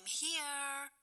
I'm here.